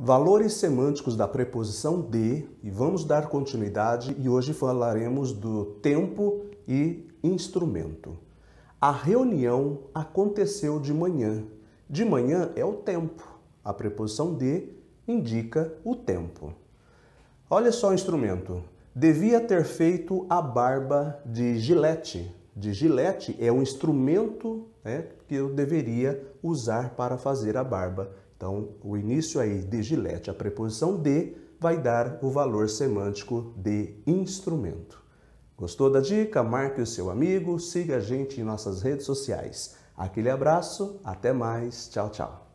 Valores semânticos da preposição de e vamos dar continuidade e hoje falaremos do tempo e instrumento. A reunião aconteceu de manhã. De manhã é o tempo. A preposição de indica o tempo. Olha só o instrumento. Devia ter feito a barba de gilete. De gilete é o instrumento né, que eu deveria usar para fazer a barba. Então, o início aí de gilete, a preposição de, vai dar o valor semântico de instrumento. Gostou da dica? Marque o seu amigo, siga a gente em nossas redes sociais. Aquele abraço, até mais, tchau, tchau.